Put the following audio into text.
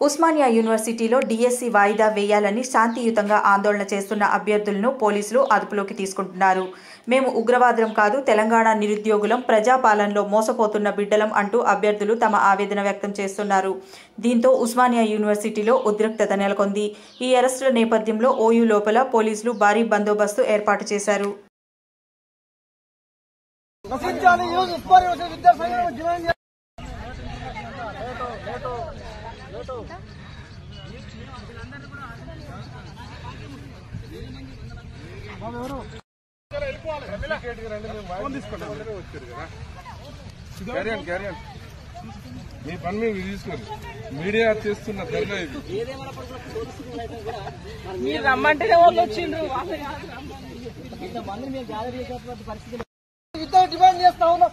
ఉస్మానియా యూనివర్సిటీలో డిఎస్సి వాయిదా వేయాలని శాంతియుతంగా ఆందోళన చేస్తున్న అభ్యర్థులను పోలీసులు అదుపులోకి తీసుకుంటున్నారు. మేము ఉగ్రవాదం కాదు తెలంగాణ నిరుద్యోగులం ప్రజాపాలనలో మోసపోతున్న బిడ్డలం అంటూ అభ్యర్థులు తమ ఆవేదన వ్యక్తం చేస్తున్నారు. దీంతో ఉస్మానియా యూనివర్సిటీలో ఉద్రిక్తత నెలకొంది. ఈ అరెస్టుల నేపథ్యంలో ఓయూ లోపల పోలీసులు భారీ బందోబస్తు ఏర్పాటు చేశారు. మీ పని మీరు తీసుకోండి. మీడియా చేస్తున్న ధర్నా ఇది. మీరు రమ్మంటేనే వాళ్ళు వచ్చిండ్రు. డిమాండ్ చేస్తా ఉన్నాం.